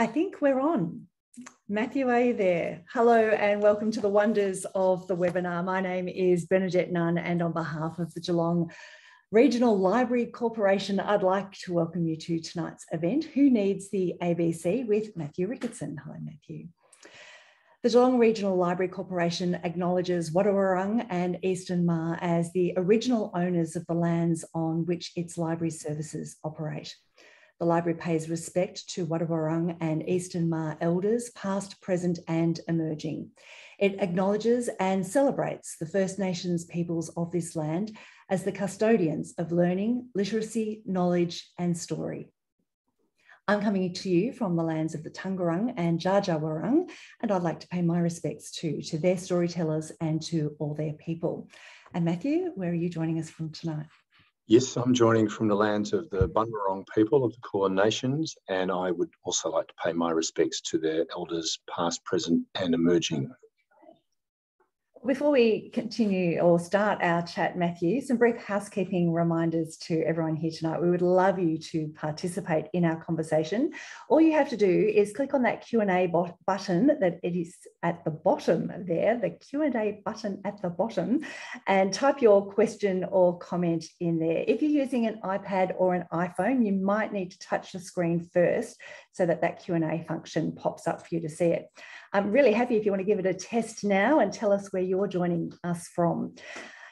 I think we're on. Matthew, you there? Hello and welcome to the wonders of the webinar. My name is Bernadette Nunn and on behalf of the Geelong Regional Library Corporation, I'd like to welcome you to tonight's event, Who Needs the ABC with Matthew Ricketson. Hello, Matthew. The Geelong Regional Library Corporation acknowledges Wadawurrung and Eastern Maar as the original owners of the lands on which its library services operate. The library pays respect to Wadawurrung and Eastern Maar elders, past, present, and emerging. It acknowledges and celebrates the First Nations peoples of this land as the custodians of learning, literacy, knowledge, and story. I'm coming to you from the lands of the Taungurung and Dja and I'd like to pay my respects too to their storytellers and to all their people. And Matthew, where are you joining us from tonight? Yes, I'm joining from the lands of the Bunurong people of the Kulin Nations, and I would also like to pay my respects to their elders, past, present, and emerging. Before we continue or start our chat, Matthew, some brief housekeeping reminders to everyone here tonight. We would love you to participate in our conversation. All you have to do is click on that Q&A button that it is at the bottom there, the Q&A button at the bottom, and type your question or comment in there. If you're using an iPad or an iPhone, you might need to touch the screen first so that that Q&A function pops up for you to see it. I'm really happy if you want to give it a test now and tell us where you're joining us from.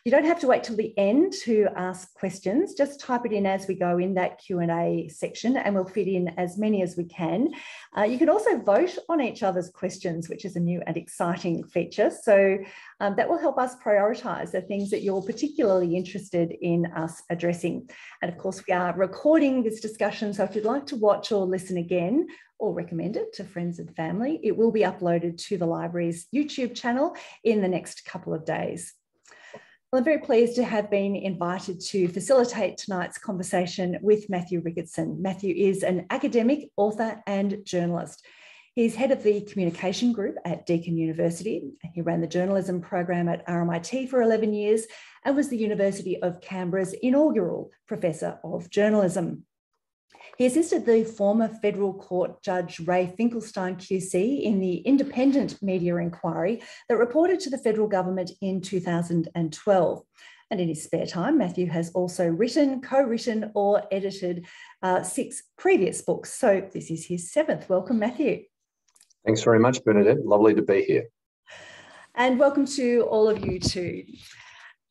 You don't have to wait till the end to ask questions. Just type it in as we go in that Q&A section and we'll fit in as many as we can. Uh, you can also vote on each other's questions, which is a new and exciting feature. So um, that will help us prioritise the things that you're particularly interested in us addressing. And of course, we are recording this discussion. So if you'd like to watch or listen again, or recommend it to friends and family. It will be uploaded to the library's YouTube channel in the next couple of days. Well, I'm very pleased to have been invited to facilitate tonight's conversation with Matthew Ricketson. Matthew is an academic, author, and journalist. He's head of the communication group at Deakin University. He ran the journalism program at RMIT for 11 years and was the University of Canberra's inaugural professor of journalism. He assisted the former federal court judge Ray Finkelstein QC in the independent media inquiry that reported to the federal government in 2012. And in his spare time, Matthew has also written, co written, or edited uh, six previous books. So this is his seventh. Welcome, Matthew. Thanks very much, Bernadette. Lovely to be here. And welcome to all of you too.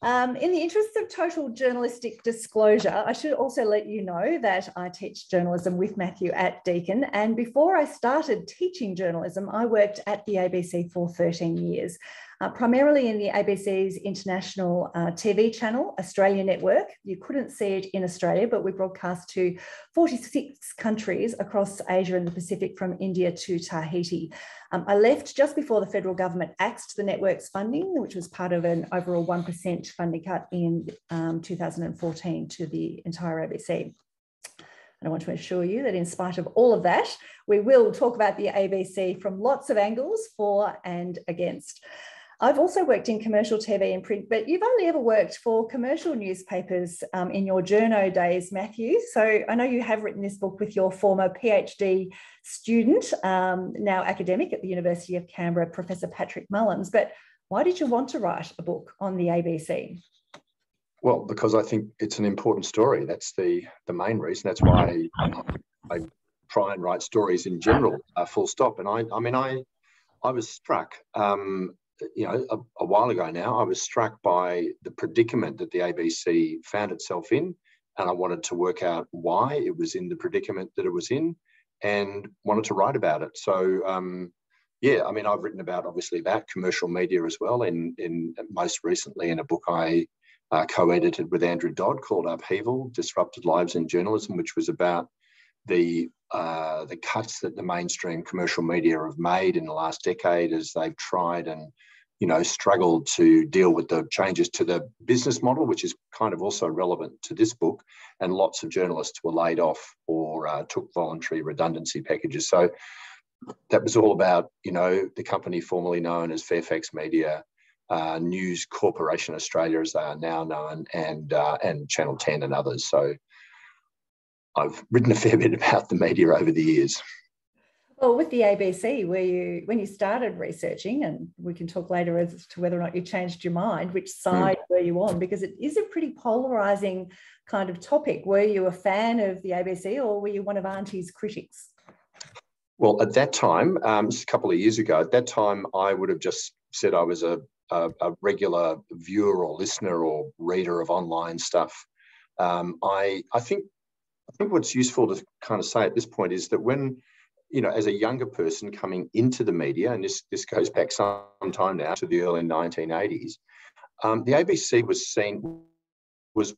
Um, in the interest of total journalistic disclosure, I should also let you know that I teach journalism with Matthew at Deakin. And before I started teaching journalism, I worked at the ABC for 13 years uh, primarily in the ABC's international uh, TV channel, Australia Network. You couldn't see it in Australia, but we broadcast to 46 countries across Asia and the Pacific from India to Tahiti. Um, I left just before the federal government axed the network's funding, which was part of an overall 1% funding cut in um, 2014 to the entire ABC. And I want to assure you that in spite of all of that, we will talk about the ABC from lots of angles for and against. I've also worked in commercial TV and print, but you've only ever worked for commercial newspapers um, in your journo days, Matthew. So I know you have written this book with your former PhD student, um, now academic at the University of Canberra, Professor Patrick Mullins. But why did you want to write a book on the ABC? Well, because I think it's an important story. That's the the main reason. That's why I, try and write stories in general, uh, full stop. And I, I mean, I, I was struck um, you know, a, a, while ago now, I was struck by the predicament that the ABC found itself in, and I wanted to work out why it was in the predicament that it was in, and wanted to write about it. So, um, yeah, I mean, I've written about obviously about commercial media as well. In in most recently in a book I uh, co-edited with Andrew Dodd called Upheaval: Disrupted Lives in Journalism, which was about the uh, the cuts that the mainstream commercial media have made in the last decade as they've tried and you know struggled to deal with the changes to the business model, which is kind of also relevant to this book. And lots of journalists were laid off or uh, took voluntary redundancy packages. So that was all about you know the company formerly known as Fairfax Media. Uh, News Corporation Australia, as they are now known, and uh, and Channel 10 and others. So I've written a fair bit about the media over the years. Well, with the ABC, where you when you started researching, and we can talk later as to whether or not you changed your mind, which hmm. side mm. were you on? Because it is a pretty polarizing kind of topic. Were you a fan of the ABC, or were you one of Auntie's critics? Well, at that time, um, a couple of years ago, at that time, I would have just said I was a, a, a regular viewer or listener or reader of online stuff. Um, I I think I think what's useful to kind of say at this point is that when you know, as a younger person coming into the media, and this this goes back some time now to the early 1980s, um, the ABC was seen was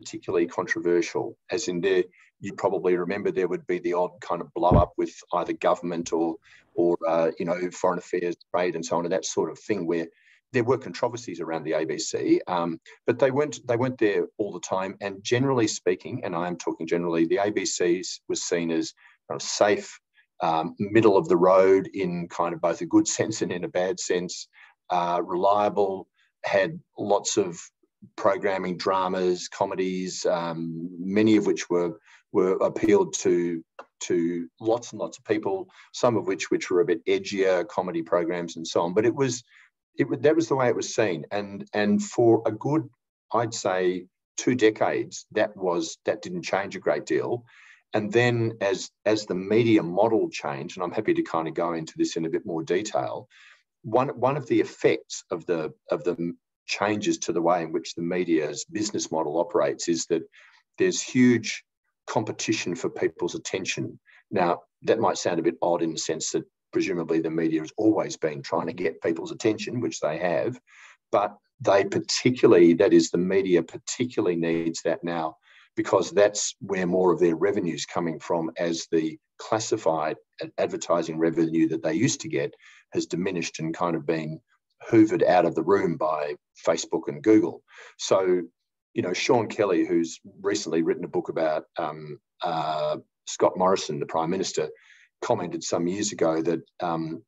particularly controversial, as in there you probably remember there would be the odd kind of blow up with either government or or uh, you know foreign affairs, trade, and so on, and that sort of thing where there were controversies around the ABC, um, but they weren't they weren't there all the time. And generally speaking, and I am talking generally, the ABCs was seen as kind of safe, um, middle of the road in kind of both a good sense and in a bad sense, uh, reliable, had lots of programming, dramas, comedies, um, many of which were were appealed to to lots and lots of people. Some of which which were a bit edgier comedy programs and so on. But it was it, that was the way it was seen, and and for a good, I'd say, two decades, that was that didn't change a great deal. And then as as the media model changed, and I'm happy to kind of go into this in a bit more detail, one one of the effects of the of the changes to the way in which the media's business model operates is that there's huge competition for people's attention. Now, that might sound a bit odd in the sense that presumably the media has always been trying to get people's attention, which they have, but they particularly, that is, the media particularly needs that now because that's where more of their revenue is coming from as the classified advertising revenue that they used to get has diminished and kind of been hoovered out of the room by Facebook and Google. So, you know, Sean Kelly, who's recently written a book about um, uh, Scott Morrison, the Prime Minister, commented some years ago that um,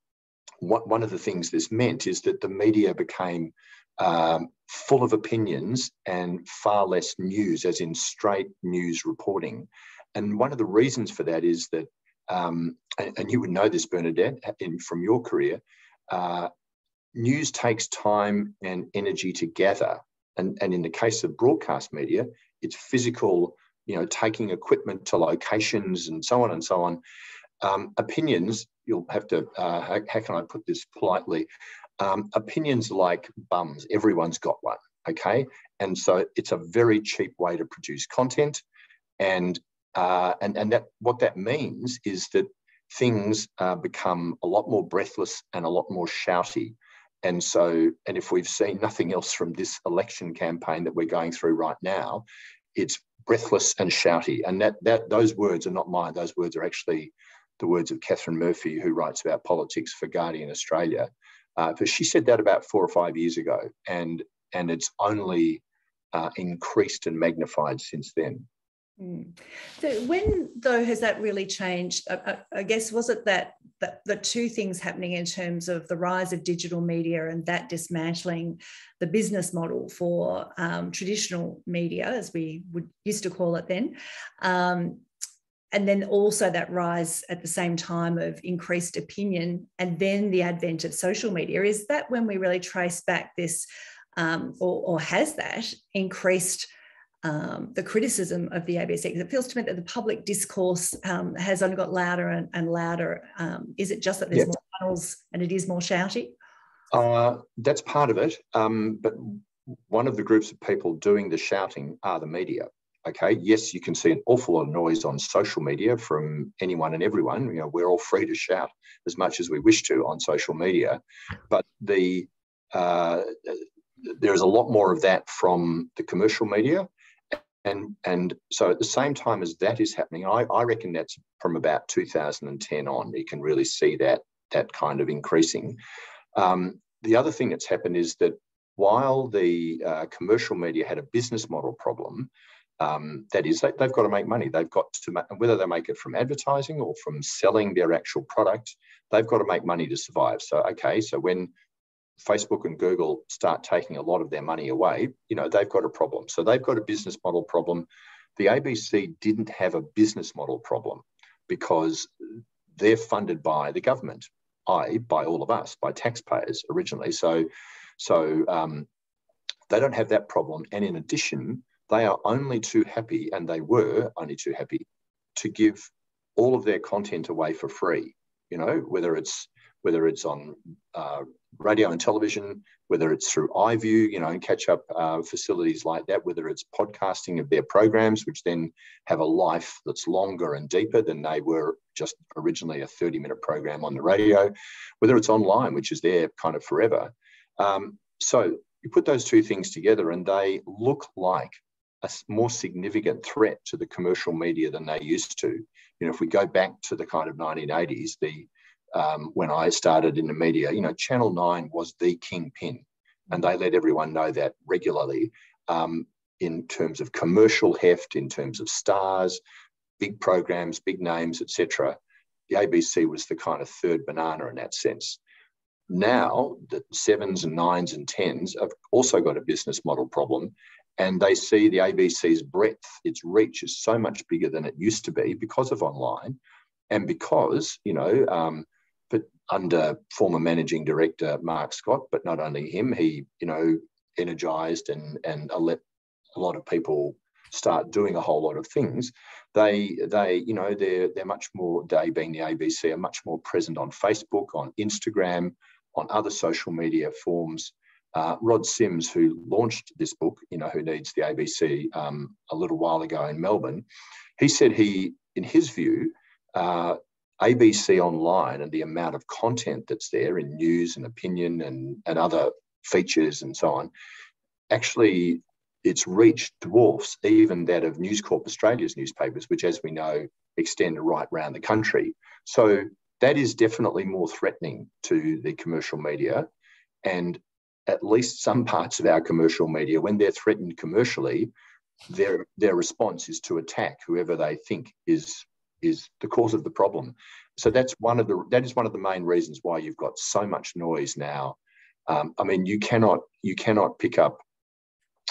what, one of the things this meant is that the media became um, full of opinions and far less news, as in straight news reporting. And one of the reasons for that is that, um, and, and, you would know this, Bernadette, in, from your career, uh, news takes time and energy to gather. And, and in the case of broadcast media, it's physical, you know, taking equipment to locations and so on and so on. Um, opinions, you'll have to, uh, how, how, can I put this politely? Um, opinions like bums, everyone's got one, okay? And so it's a very cheap way to produce content. And, uh, and, and that what that means is that things uh, become a lot more breathless and a lot more shouty. And so, and if we've seen nothing else from this election campaign that we're going through right now, it's breathless and shouty. And that that those words are not mine. Those words are actually the words of Katharine Murphy, who writes about politics for Guardian Australia. Uh, but she said that about four or five years ago, and and it's only uh, increased and magnified since then. Mm. So when though has that really changed? I, I, guess was it that, that the two things happening in terms of the rise of digital media and that dismantling the business model for um, traditional media, as we would used to call it then, um, and then also that rise at the same time of increased opinion and then the advent of social media is that when we really trace back this um, or, or, has that increased um, the criticism of the ABC because it feels to me that the public discourse um, has only got louder and, and louder. Um, is it just that there's more tunnels and it is more shouty? Uh, that's part of it. Um, but one of the groups of people doing the shouting are the media. Okay, yes, you can see an awful lot of noise on social media from anyone and everyone. You know, we're all free to shout as much as we wish to on social media, but the uh, there's a lot more of that from the commercial media. And, and so at the same time as that is happening, I, I reckon that's from about 2010 on, you can really see that, that kind of increasing. Um, the other thing that's happened is that while the uh, commercial media had a business model problem, um, that is, they, have got to make money. They've got to, make, whether they make it from advertising or from selling their actual product, they've got to make money to survive. So, okay, so when Facebook and Google start taking a lot of their money away, you know, they've got a problem. So they've got a business model problem. The ABC didn't have a business model problem. because they're funded by the government, i.e., by all of us, by taxpayers originally. So, so um, they don't have that problem. And in addition, they are only too happy, and they were only too happy, to give all of their content away for free. You know, whether it's whether it's on uh, radio and television, whether it's through iView, you know, and catch up uh, facilities like that, whether it's podcasting of their programs, which then have a life that's longer and deeper than they were just originally a 30 minute program on the radio, whether it's online, which is there kind of forever. Um, so you put those two things together and they look like a more significant threat to the commercial media than they used to. You know, if we go back to the kind of 1980s, the um, when I started in the media, you know, Channel 9 was the kingpin, and they let everyone know that regularly um, in terms of commercial heft, in terms of stars, big programs, big names, etc. The ABC was the kind of third banana in that sense. Now, the sevens and nines and tens have also got a business model problem, and they see the ABC's breadth, its reach is so much bigger than it used to be because of online, and because you know, um, but under former managing director Mark Scott, but not only him, he you know energized and and let a lot of people start doing a whole lot of things. They they you know they're they're much more day being the ABC are much more present on Facebook, on Instagram on other social media forms. Uh, Rod Sims, who launched this book, you know, who needs the ABC um, a little while ago in Melbourne, he said he, in his view, uh, ABC online and the amount of content that's there in news and opinion and, and other features and so on, actually its reach dwarfs even that of News Corp Australia's newspapers, which, as we know, extend right around the country. So that is definitely more threatening to the commercial media. And at least some parts of our commercial media, when they're threatened commercially, their their response is to attack whoever they think is is the cause of the problem. So that's one of the that is one of the main reasons why you've got so much noise now. Um, I mean, you cannot you cannot pick up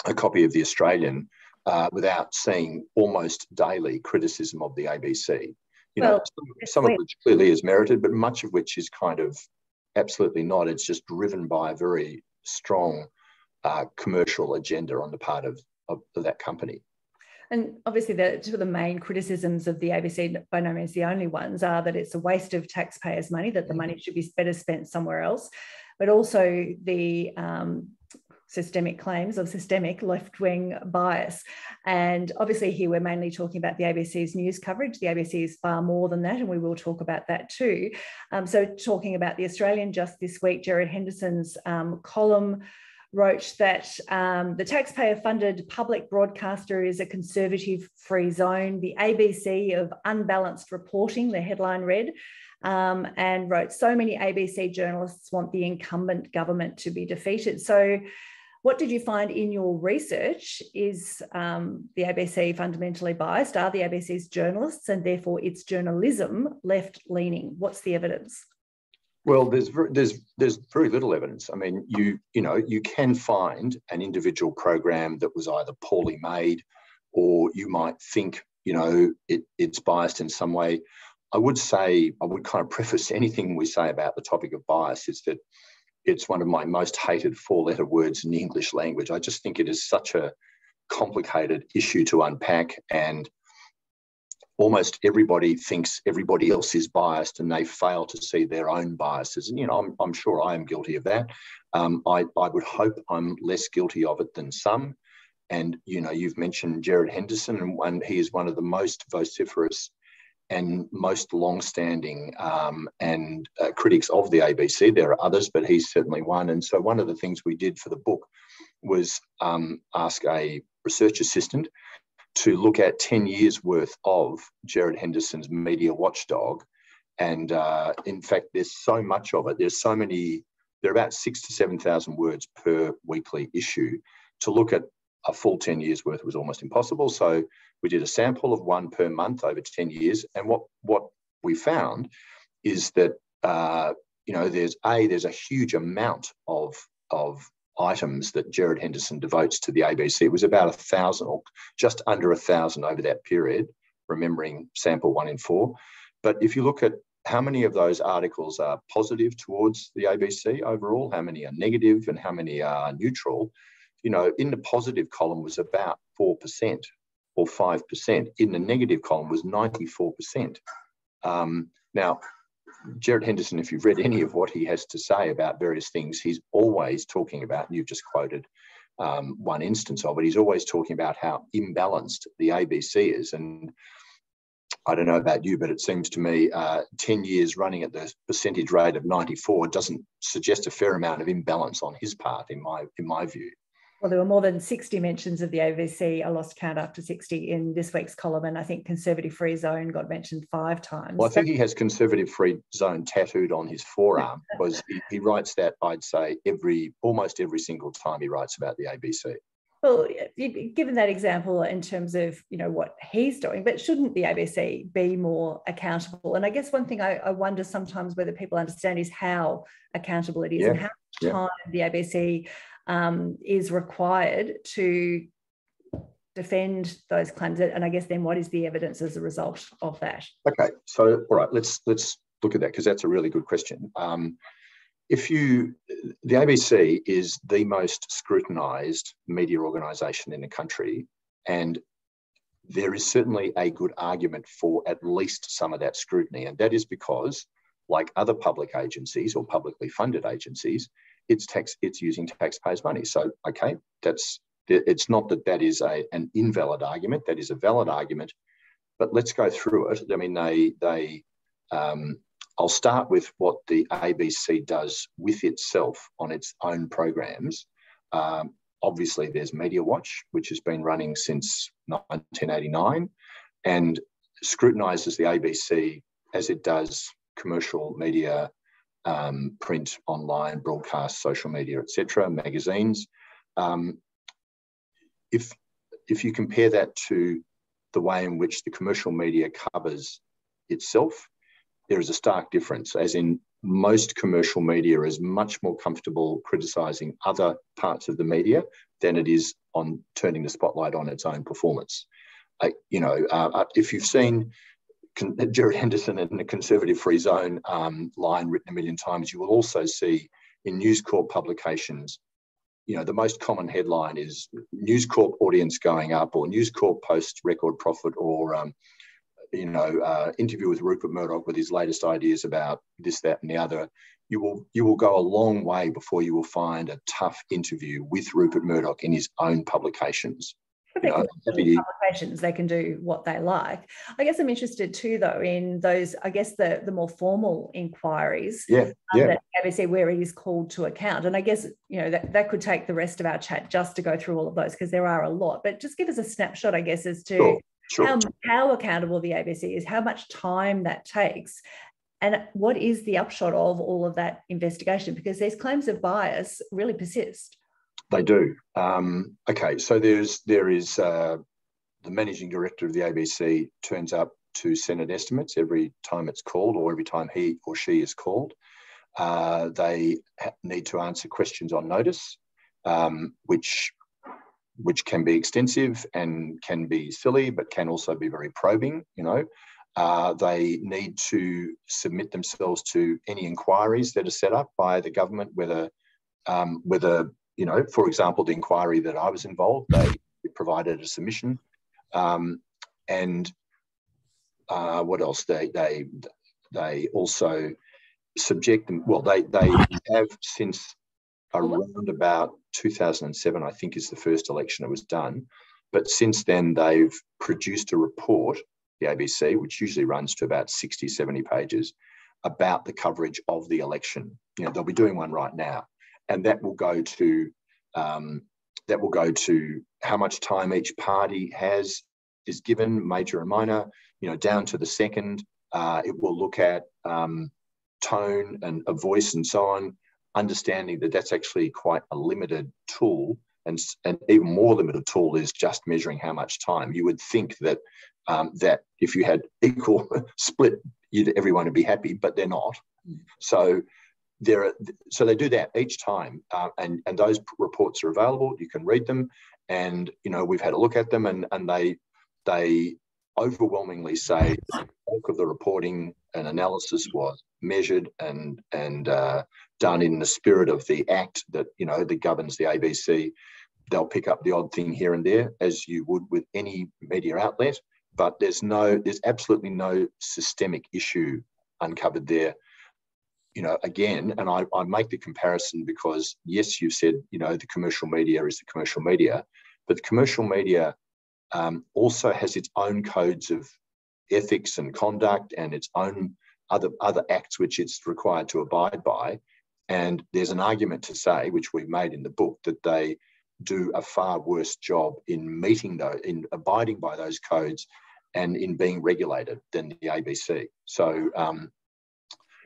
a copy of the Australian uh, without seeing almost daily criticism of the ABC. You well, know, some, some of which clearly is merited, but much of which is kind of absolutely not. It's just driven by a very strong uh, commercial agenda on the part of, of, of that company. And obviously, the two of the main criticisms of the ABC, by no means the only ones, are that it's a waste of taxpayers' money, that the mm. money should be better spent somewhere else, but also the um, systemic claims of systemic left wing bias. And obviously, here we're mainly talking about the ABC's news coverage. The ABC is far more than that, and we will talk about that too. Um, so, talking about the Australian just this week, Gerard Henderson's um, column wrote that um, the taxpayer funded public broadcaster is a conservative free zone, the ABC of unbalanced reporting, the headline read. Um, and wrote, So many ABC journalists want the incumbent government to be defeated. So, what did you find in your research? Is um, the ABC fundamentally biased? Are the ABC's journalists and therefore its journalism left leaning? What's the evidence? Well, there's there's there's very little evidence. I mean, you you know you can find an individual program that was either poorly made, or you might think you know it, it's biased in some way. I would say I would kind of preface anything we say about the topic of bias is that it's one of my most hated four letter words in the English language. I just think it is such a complicated issue to unpack and almost everybody thinks everybody else is biased and they fail to see their own biases. And, you know, I'm, I'm sure I am guilty of that. Um, I, I would hope I'm less guilty of it than some. And, you know, you've mentioned Gerard Henderson, and, and he is one of the most vociferous and most long-standing um, and uh, critics of the ABC. There are others, but he's certainly one. And so one of the things we did for the book was um, ask a research assistant to look at 10 years worth of Gerard Henderson's media watchdog. And uh, in fact, there's so much of it. There's so many, there are about six to 7,000 words per weekly issue. To look at a full 10 years worth was almost impossible. So we did a sample of one per month over 10 years. And what, what we found is that, uh, you know, there's A, there's a huge amount of, of items that Gerard Henderson devotes to the ABC. It was about a thousand or just under a thousand over that period, remembering sample one in four. but if you look at how many of those articles are positive towards the ABC overall, how many are negative, and how many are neutral, you know, in the positive column was about 4% or 5%. In the negative column was 94%. Um, now, Gerard Henderson, if you've read any of what he has to say about various things, he's always talking about, and you've just quoted um, one instance of it, he's always talking about how imbalanced the ABC is. And I don't know about you, but it seems to me uh, 10 years running at the percentage rate of 94 doesn't suggest a fair amount of imbalance on his part, in my, in my view. Well, there were more than 60 mentions of the ABC. I lost count after 60 in this week's column, and I think conservative free zone got mentioned five times. Well, I think he has conservative free zone tattooed on his forearm because he, he writes that, I'd say, every almost every single time he writes about the ABC. Well, given that example in terms of you know what he's doing, but shouldn't the ABC be more accountable? And I guess one thing I, I wonder sometimes whether people understand is how accountable it is yeah. and how much yeah. time the ABC um, is required to defend those claims. And I guess then what is the evidence as a result of that? Okay, so all right, let's let's look at that because that's a really good question. Um, if you, the ABC is the most scrutinised media organisation in the country, and there is certainly a good argument for at least some of that scrutiny, and that is because, like other public agencies or publicly funded agencies, it's tax it's using taxpayers' money. So okay, that's it's not that that is a, an invalid argument. That is a valid argument. But let's go through it. I mean, they they um, I'll start with what the ABC does with itself on its own programs. Um, obviously, there's Media Watch, which has been running since 1989 and scrutinises the ABC as it does commercial media um, print, online, broadcast, social media, etc., magazines. Um, if if you compare that to the way in which the commercial media covers itself, there is a stark difference. As in, most commercial media is much more comfortable criticizing other parts of the media than it is on turning the spotlight on its own performance. Uh, you know, uh, if you've seen Gerard Henderson in the conservative free zone um, line written a million times, you will also see in News Corp publications, you know, the most common headline is News Corp audience going up or News Corp post record profit or, um, you know, uh, interview with Rupert Murdoch with his latest ideas about this, that, and the other. You will you will go a long way before you will find a tough interview with Rupert Murdoch in his own publications they can publications, they can do what they like. I guess I'm interested too, though, in those, I guess, the, the more formal inquiries yeah, um, yeah. that ABC where it is called to account. And I guess, you know, that, that could take the rest of our chat just to go through all of those because there are a lot. But just give us a snapshot, I guess, as to sure, sure. How, how accountable the ABC is, how much time that takes. And what is the upshot of all of that investigation? Because these claims of bias really persist. They do. Um, okay, so there's there is uh, the managing director of the ABC turns up to Senate estimates every time it's called, or every time he or she is called. Uh, they need to answer questions on notice, um, which which can be extensive and can be silly, but can also be very probing. You know, uh, they need to submit themselves to any inquiries that are set up by the government, whether um, whether you know, for example, the inquiry that I was involved, they provided a submission, um, and uh, what else? They they they also subject them. Well, they they have since around about 2007, I think, is the first election that was done. But since then, they've produced a report, the ABC, which usually runs to about 60, 70 pages, about the coverage of the election. You know, they'll be doing one right now and that will go to um, that will go to how much time each party has is given, major and minor, you know, down to the second. Uh, it will look at um, tone and a voice and so on, understanding that that's actually quite a limited tool. And, and even more limited tool is just measuring how much time. You would think that um, that if you had equal split, you'd, everyone would be happy, but they're not. Mm. So there are, so they do that each time uh, and and those reports are available you can read them and you know we've had a look at them and and they they overwhelmingly say the bulk of the reporting and analysis was measured and and uh, done in the spirit of the act that you know that governs the ABC. They'll pick up the odd thing here and there, as you would with any media outlet, but there's no, there's absolutely no systemic issue uncovered there. You know, again, and I, I make the comparison because yes, you said you know the commercial media is the commercial media, but the commercial media um, also has its own codes of ethics and conduct and its own other other acts which it's required to abide by. And there's an argument to say, which we've made in the book, that they do a far worse job in meeting those, in abiding by those codes, and in being regulated than the ABC. So. Um,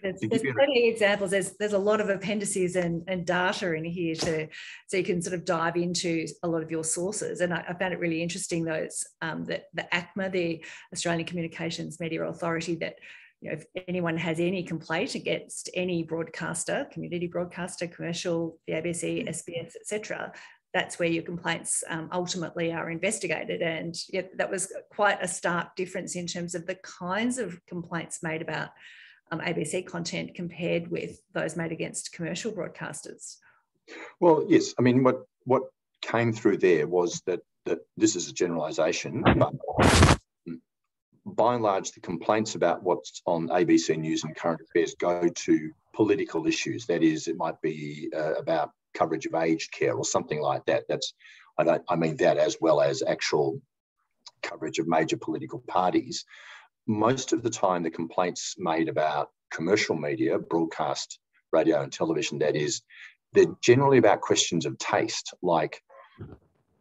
there's, there's plenty of examples. There's there's a lot of appendices and, and data in here to so you can sort of dive into a lot of your sources. And I, I found it really interesting those um, that the ACMA, the Australian Communications Media Authority, that you know, if anyone has any complaint against any broadcaster, community broadcaster, commercial, the ABC, SBS, etc., that's where your complaints um, ultimately are investigated. And yeah, that was quite a stark difference in terms of the kinds of complaints made about um, ABC content compared with those made against commercial broadcasters. Well, yes. I mean, what what came through there was that that this is a generalisation, but by and large, the complaints about what's on ABC News and Current Affairs go to political issues. That is, it might be uh, about coverage of aged care or something like that. That's I don't I mean that as well as actual coverage of major political parties. Most of the time, the complaints made about commercial media, broadcast radio and television, that is, they're generally about questions of taste, like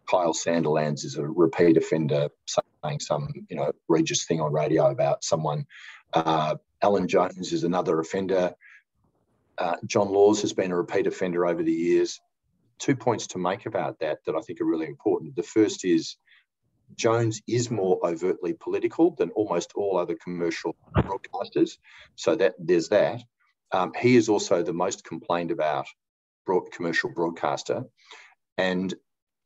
Kyle Sandilands is a repeat offender saying some, you know, egregious thing on radio about someone. Uh, Alan Jones is another offender. Uh, John Laws has been a repeat offender over the years. Two points to make about that that I think are really important. The first is Jones is more overtly political than almost all other commercial broadcasters. So that there's that. Um, he is also the most complained about broad, commercial broadcaster, and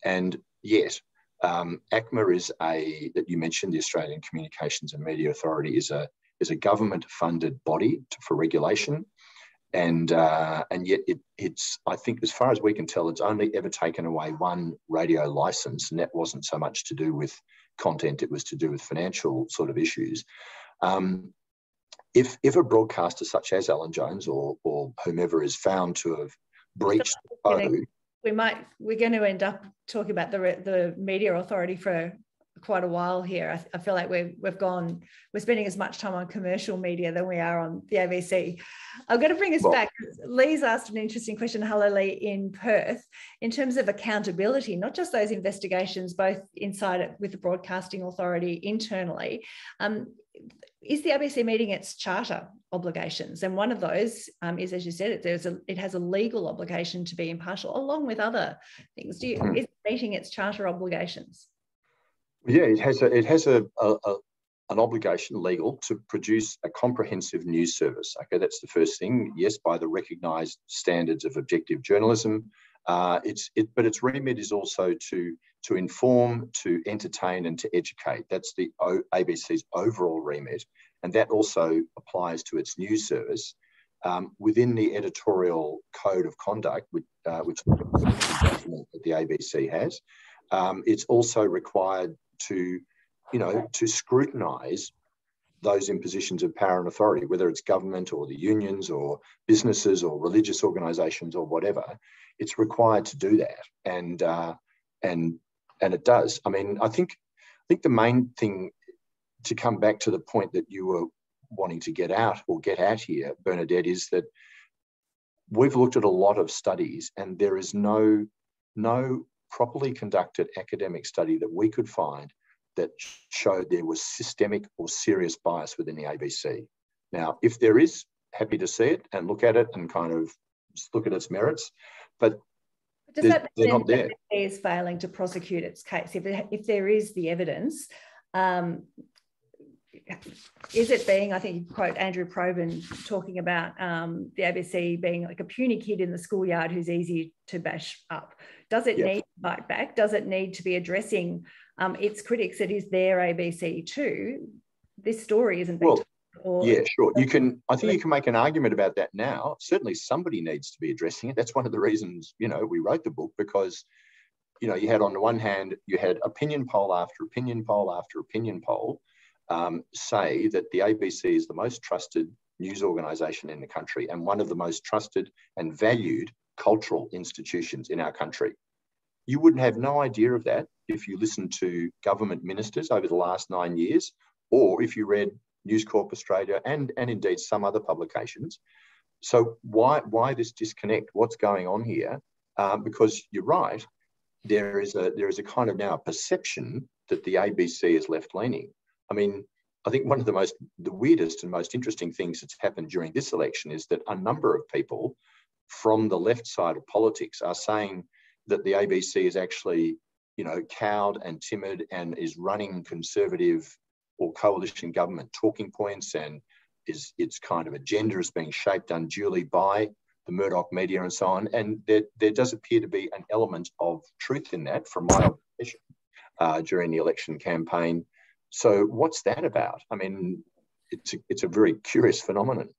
and yet um, ACMA is a that you mentioned the Australian Communications and Media Authority is a is a government funded body for regulation and uh, and yet it, it's I think as far as we can tell, it's only ever taken away one radio license, and that wasn't so much to do with content; it was to do with financial sort of issues. Um, if if a broadcaster such as Alan Jones or or whomever is found to have breached the code, we might we're going to end up talking about the the media authority for quite a while here. I, I, feel like we've we've gone we're spending as much time on commercial media than we are on the ABC. I'm going to bring us well, back. Lee's asked an interesting question. Hello, Lee, in Perth, in terms of accountability, not just those investigations, both inside it with the Broadcasting Authority internally. Um, is the ABC meeting its charter obligations? And one of those um, is, as you said, it, there's a, it has a legal obligation to be impartial, along with other things. Do you, hmm. is meeting its charter obligations? Yeah, it has a, it has a, a, a, an obligation legal to produce a comprehensive news service. Okay, that's the first thing. Yes, by the recognised standards of objective journalism. Uh, it's it, but its remit is also to to inform, to entertain, and to educate. That's the o, ABC's overall remit, and that also applies to its news service. Um, within the editorial code of conduct, which, uh, which the ABC has, um, it's also required to, you know, to scrutinise those in positions of power and authority, whether it's government or the unions or businesses or religious organisations or whatever. It's required to do that, and uh, and and it does. I mean, I think I think the main thing to come back to the point that you were wanting to get out or get at here, Bernadette, is that we've looked at a lot of studies, and there is no no properly conducted academic study that we could find that showed there was systemic or serious bias within the ABC. Now, if there is, happy to see it and look at it and kind of look at its merits, but does that they're not there. is failing to prosecute its case? If, it, if there is the evidence, um, is it being, I think you quote Andrew Probyn talking about um, the ABC being like a puny kid in the schoolyard who's easy to bash up? Does it need to fight back? Does it need to be addressing um, its critics it is their ABC too. This story isn't well, or, yeah, sure. You can. I think you can make an argument about that now. Certainly, somebody needs to be addressing it. That's one of the reasons you know we wrote the book because you know you had on the one hand you had opinion poll after opinion poll after opinion poll um, say that the ABC is the most trusted news organisation in the country and one of the most trusted and valued cultural institutions in our country. You wouldn't have no idea of that if you listened to government ministers over the last nine years, or if you read News Corp Australia and, and indeed some other publications. So why, why this disconnect? What's going on here? Um, because you're right, there is a there is a kind of now a perception that the ABC is left leaning. I mean, I think one of the most the weirdest and most interesting things that's happened during this election is that a number of people from the left side of politics are saying that the ABC is actually, you know, cowed and timid and is running conservative or coalition government talking points and is its kind of agenda is being shaped unduly by the Murdoch media and so on. And there, there does appear to be an element of truth in that from my observation uh, during the election campaign. So what's that about? I mean, it's a, it's a very curious phenomenon.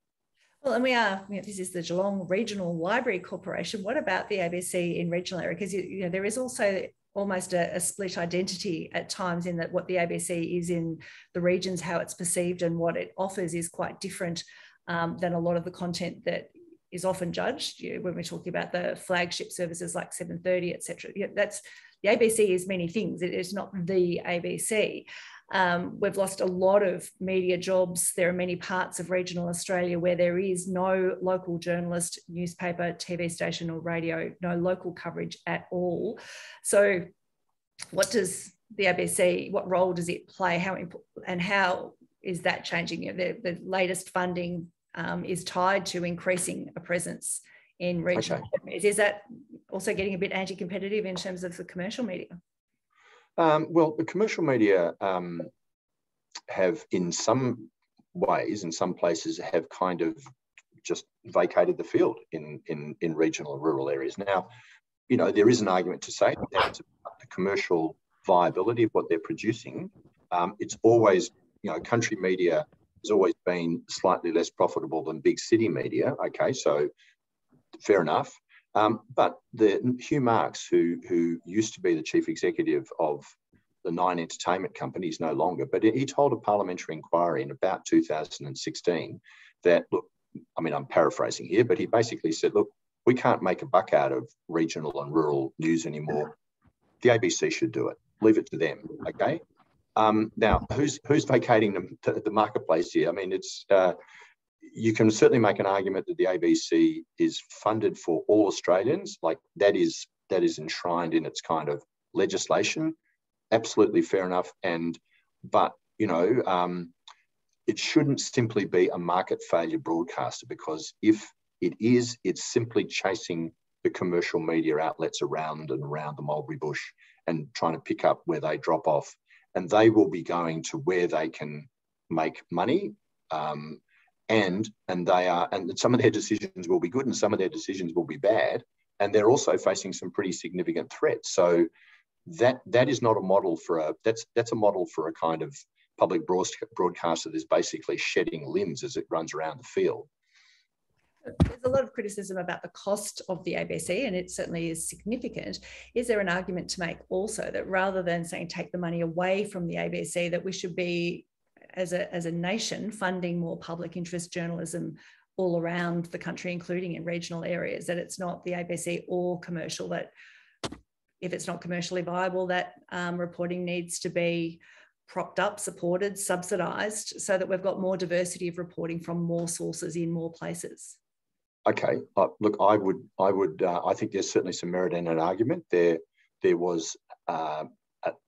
Well, and we are, you know, this is the Geelong Regional Library Corporation. What about the ABC in regional area? Because, you know, there is also almost a, a, split identity at times in that what the ABC is in the regions, how it's perceived and what it offers is quite different um, than a lot of the content that is often judged. You know, when we're talking about the flagship services like 730, etc. That's the ABC is many things. It is not the ABC. Um, we've lost a lot of media jobs. There are many parts of regional Australia where there is no local journalist, newspaper, TV station, or radio, no local coverage at all. So, what does the ABC, what role does it play? How and how is that changing? You know, the, the latest funding um, is tied to increasing a presence in regional okay. Is that also getting a bit anti-competitive in terms of the commercial media? Um, well, the commercial media um, have, in some ways, in some places, have kind of just vacated the field in, in, in regional and rural areas. Now, you know, there is an argument to say that the commercial viability of what they're producing. Um, it's always, you know, country media has always been slightly less profitable than big city media. Okay, so fair enough. Um, but the Hugh Marks, who who used to be the chief executive of the Nine Entertainment Company, is no longer. But he told a parliamentary inquiry in about 2016 that look, I mean, I'm paraphrasing here, but he basically said, look, we can't make a buck out of regional and rural news anymore. The ABC should do it. Leave it to them. Okay. Um, now, who's who's vacating the, the marketplace here? I mean, it's uh, you can certainly make an argument that the ABC is funded for all Australians, like that is that is enshrined in its kind of legislation. Absolutely fair enough. And but you know, um, it shouldn't simply be a market failure broadcaster because if it is, it's simply chasing the commercial media outlets around and around the mulberry bush and trying to pick up where they drop off. And they will be going to where they can make money um, and and they are and some of their decisions will be good and some of their decisions will be bad. And they're also facing some pretty significant threats. So that that is not a model for a that's that's a model for a kind of public broadcaster that's basically shedding limbs as it runs around the field. There's a lot of criticism about the cost of the ABC, and it certainly is significant. Is there an argument to make also that rather than saying take the money away from the ABC, that we should be as a, as a nation funding more public interest journalism all around the country, including in regional areas, that it's not the ABC or commercial, that if it's not commercially viable, that um, reporting needs to be propped up, supported, subsidised, so that we've got more diversity of reporting from more sources in more places. Okay, uh, look, I would, I would, uh, I think there's certainly some merit in an argument. There, there was uh,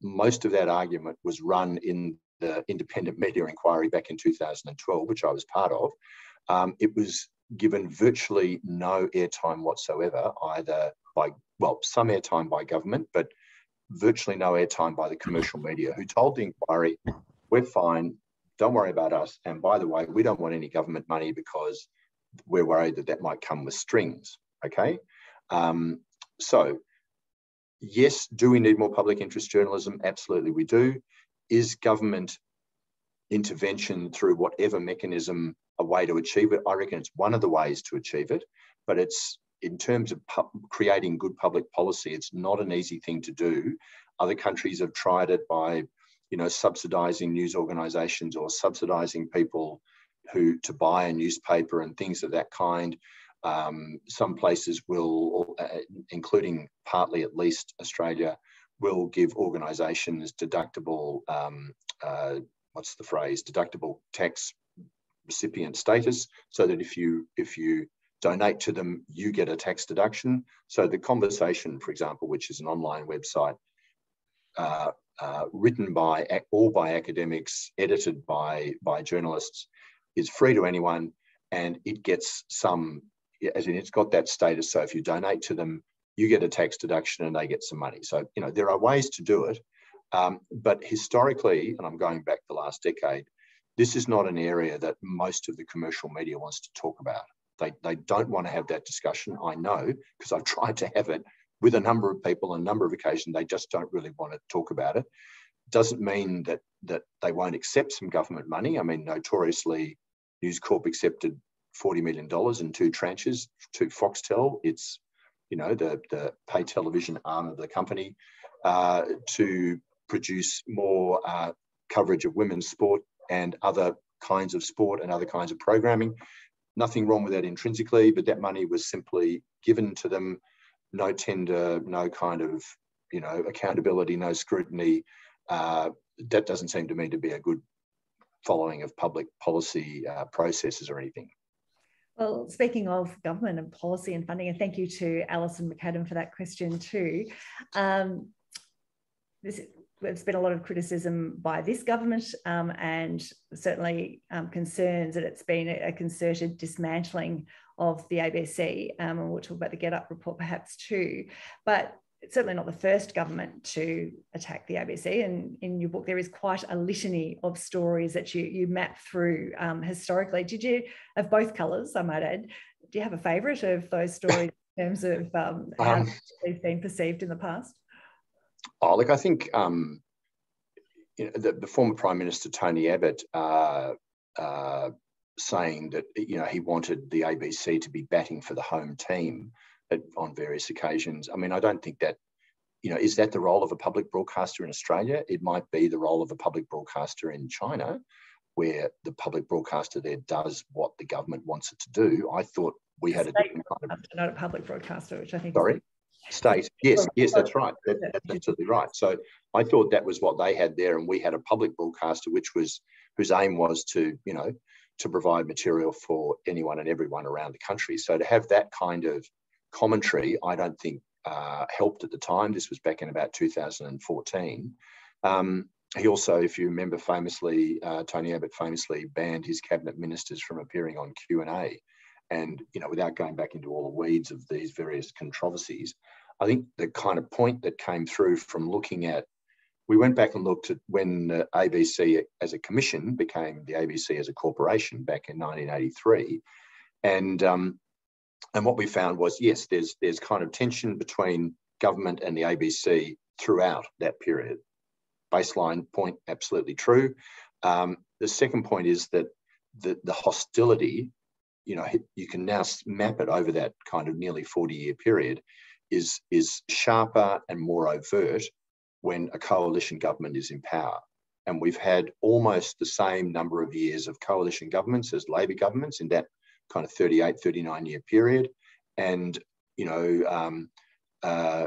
most of that argument was run in the independent media inquiry back in 2012, which I was part of, um, it was given virtually no airtime whatsoever, either by, well, some airtime by government, but virtually no airtime by the commercial media, who told the inquiry, we're fine, don't worry about us. And by the way, we don't want any government money because we're worried that that might come with strings. Okay. Um, so yes, do we need more public interest journalism? Absolutely, we do. Is government intervention through whatever mechanism a way to achieve it? I reckon it's one of the ways to achieve it, but it's in terms of creating good public policy, it's not an easy thing to do. Other countries have tried it by, you know, subsidizing news organizations or subsidizing people who to buy a newspaper and things of that kind. Um, some places will, uh, including partly at least Australia, will give organisations deductible, um, uh, what's the phrase, deductible tax recipient status, so that if you if you donate to them, you get a tax deduction. So the conversation, for example, which is an online website uh, uh, written by all by academics, edited by by journalists, is free to anyone, and it gets some, as in it's got that status. So if you donate to them, you get a tax deduction, and they get some money. So you know there are ways to do it, um, but historically, and I'm going back the last decade, this is not an area that most of the commercial media wants to talk about. They, they don't want to have that discussion. I know because I've tried to have it with a number of people on a number of occasions. They just don't really want to talk about it. Doesn't mean that that they won't accept some government money. I mean, notoriously, News Corp accepted $40 million in two tranches to Foxtel. It's, you know, the, the pay television arm of the company uh, to produce more uh, coverage of women's sport and other kinds of sport and other kinds of programming nothing wrong with that intrinsically, but that money was simply given to them, no tender, no kind of, you know, accountability, no scrutiny. Uh, that doesn't seem to me to be a good following of public policy uh, processes or anything. Well, speaking of government and policy and funding, and thank you to Alison McAdam for that question too. Um, this, there's been a lot of criticism by this government um, and certainly um, concerns that it's been a, concerted dismantling of the ABC. Um, and we'll talk about the GetUp report perhaps too. But it's certainly not the first government to attack the ABC. And in your book, there is quite a litany of stories that you, you map through um, historically. Did you, of both colours, I might add, do you have a favourite of those stories in terms of um, how um, they've been perceived in the past? Oh, look, I think um, you know, the, the, former Prime Minister Tony Abbott uh, uh, saying that you know he wanted the ABC to be batting for the home team at, on various occasions. I mean, I don't think that you know is that the role of a public broadcaster in Australia? It might be the role of a public broadcaster in China, where the public broadcaster there does what the government wants it to do. I thought we had a different kind of not a public broadcaster, which I think sorry state. Yes, yes, that's right. That, that's absolutely right. So I thought that was what they had there, and we had a public broadcaster, which was whose aim was to, you know, to provide material for anyone and everyone around the country. So to have that kind of commentary, I don't think uh, helped at the time. This was back in about 2014. Um, he also, if you remember, famously, uh, Tony Abbott famously banned his cabinet ministers from appearing on Q and A. And you know, without going back into all the weeds of these various controversies, I think the kind of point that came through from looking at, we went back and looked at when ABC as a commission became the ABC as a corporation back in 1983, and um, and what we found was yes, there's there's kind of tension between government and the ABC throughout that period. Baseline point, absolutely true. Um, the second point is that the, the hostility you know you can now map it over that kind of nearly 40 year period is is sharper and more overt when a coalition government is in power and we've had almost the same number of years of coalition governments as labor governments in that kind of 38 39 year period and you know um, uh,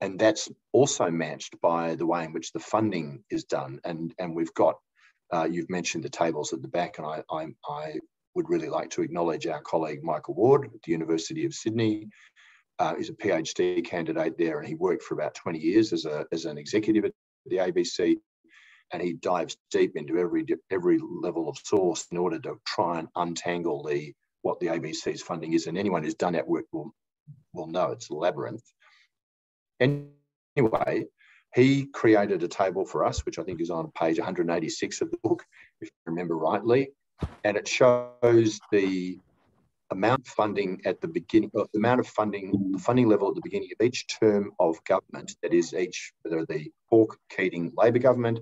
and that's also matched by the way in which the funding is done and and we've got uh, you've mentioned the tables at the back and I, I, I would really like to acknowledge our colleague Michael Ward at the University of Sydney. Uh, he's a PhD candidate there, and he worked for about 20 years as, a, as an executive at the ABC. And he dives deep into every every level of source in order to try and untangle the what the ABC's funding is. And anyone who's done that work will will know it's a labyrinth. Anyway, he created a table for us, which I think is on page 186 of the book, if I remember rightly, and it shows the amount of funding at the beginning, of uh, the amount of funding, the funding level at the beginning of each term of government, that is each, whether the Hawke Keating Labor government,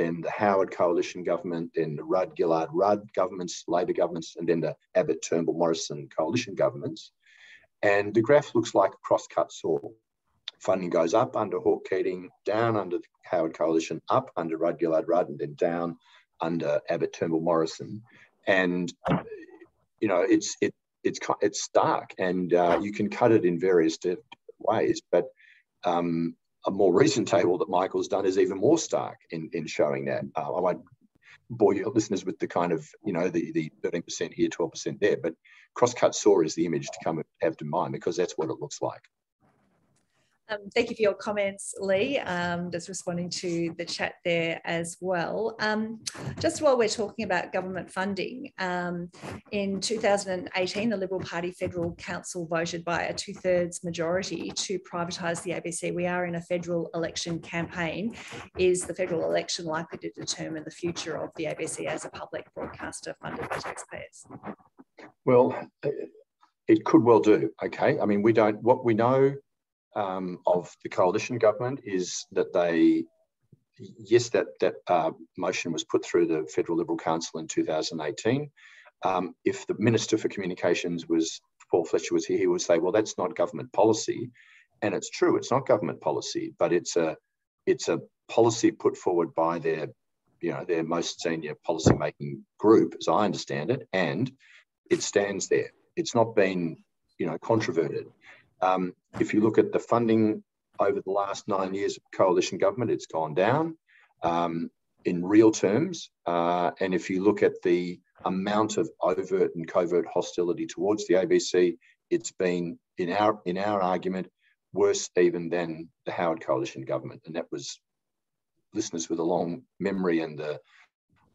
then the Howard coalition government, then the Rudd Gillard Rudd governments, Labor governments, and then the Abbott Turnbull Morrison coalition governments. And the graph looks like a cross-cut saw. Funding goes up under Hawke Keating, down under the Howard coalition, up under Rudd Gillard Rudd, and then down under Abbott Turnbull Morrison. And you know, it's it it's it's stark, and uh, you can cut it in various ways. But um, a more recent table that Michael's done is even more stark in in showing that. Uh, I won't bore your listeners with the kind of you know the the 13% here, 12% there, but crosscut saw is the image to come have to mind because that's what it looks like. Um, thank you for your comments, Lee. Um, just responding to the chat there as well. Um, just while we're talking about government funding, um, in 2018, the Liberal Party Federal Council voted by a two thirds majority to privatise the ABC. We are in a federal election campaign. Is the federal election likely to determine the future of the ABC as a public broadcaster funded by taxpayers? Well, it could well do. Okay. I mean, we don't, what we know um, of the coalition government is that they, yes, that that uh, motion was put through the Federal Liberal Council in 2018. Um, if the Minister for Communications was Paul Fletcher was here, he would say, well, that's not government policy, and it's true, it's not government policy, but it's a it's a policy put forward by their you know their most senior policy making group, as I understand it, and it stands there. It's not been you know controverted. Um, if you look at the funding over the last nine years of coalition government, it's gone down um, in real terms. Uh, and if you look at the amount of overt and covert hostility towards the ABC, it's been, in our in our argument, worse even than the Howard coalition government. And that was listeners with a long memory and the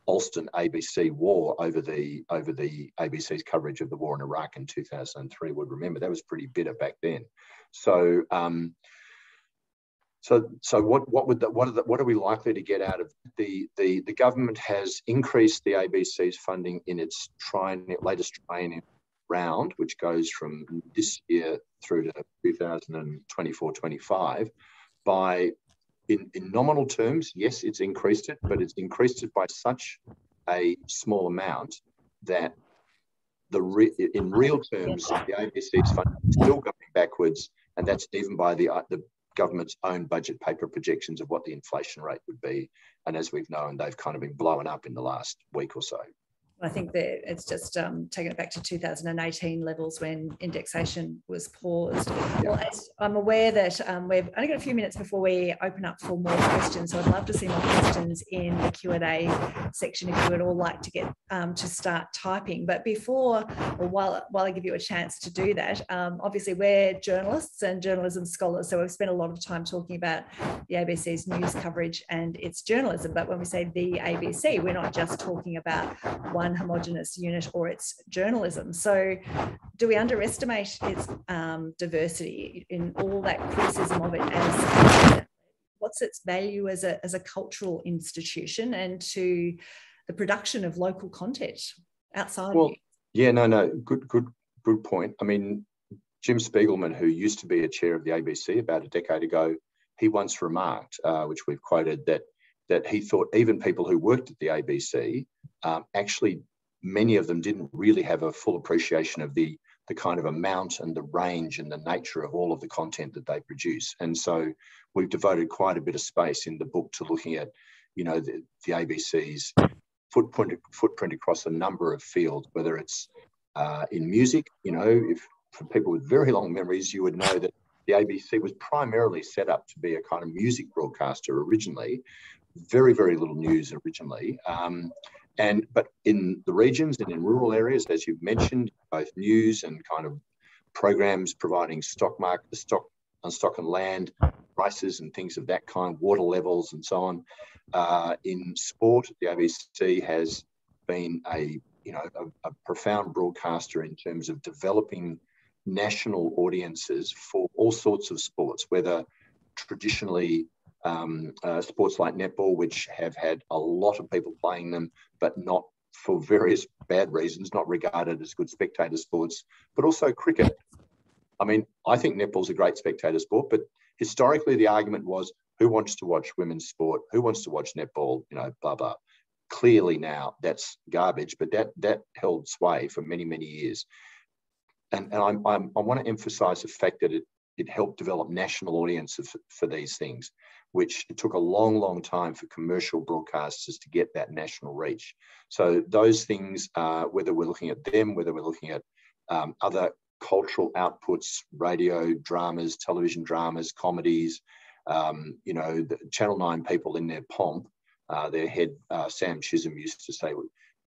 Alston ABC war over the over the ABC's coverage of the war in Iraq in 2003 would remember that was pretty bitter back then. So um, so so what what would the, what are the, what are we likely to get out of the the the government has increased the ABC's funding in its triennial latest triennial round, which goes from this year through to 2024-25 by in, in nominal terms, yes, it's increased it, but it's increased it by such a small amount that the re, in real terms, the ABC's funding is still going backwards, and that's even by the, uh, the government's own budget paper projections of what the inflation rate would be. And as we've known, they've kind of been blowing up in the last week or so. I think that it's just um, taken it back to 2018 levels when indexation was paused. Well, I'm aware that um, we've only got a few minutes before we open up for more questions, so I'd love to see more questions in the Q&A section if you would all like to get um, to start typing. But before, or while, while I give you a chance to do that, um, obviously we're journalists and journalism scholars, so we've spent a lot of time talking about the ABC's news coverage and its journalism. But when we say the ABC, we're not just talking about one one homogenous unit or its journalism. So, do we underestimate its um, diversity in all that criticism of it as what's its value as a, as a cultural institution and to the production of local content outside? Well, yeah, no, no, good, good, good point. I mean, Jim Spigelman, who used to be a chair of the ABC about a decade ago, he once remarked, uh, which we've quoted, that that he thought even people who worked at the ABC um, actually many of them didn't really have a full appreciation of the the kind of amount and the range and the nature of all of the content that they produce. And so we've devoted quite a bit of space in the book to looking at, you know, the, the ABC's footprint footprint across a number of fields, whether it's uh, in music, you know, if for people with very long memories, you would know that the ABC was primarily set up to be a kind of music broadcaster originally, very, very little news originally. Um, and but in the regions and in rural areas, as you've mentioned, both news and kind of programs providing stock market, stock on stock and land prices and things of that kind, water levels and so on. Uh, in sport, the ABC has been a you know a, a profound broadcaster in terms of developing national audiences for all sorts of sports, whether traditionally um, uh, sports like netball, which have had a lot of people playing them, but not for various bad reasons, not regarded as good spectator sports, but also cricket. I mean, I think netball's a great spectator sport, but historically the argument was who wants to watch women's sport? Who wants to watch netball? You know, blah blah. Clearly now that's garbage, but that that held sway for many many years. And, and I'm, I'm, i want to emphasize the fact that it, it helped develop national audiences for, for these things, which it took a long, long time for commercial broadcasters to get that national reach. So those things, uh, whether we're looking at them, whether we're looking at um, other cultural outputs, radio dramas, television dramas, comedies, um, you know, the Channel 9 people in their pomp, uh, their head, uh, Sam Chisholm used to say,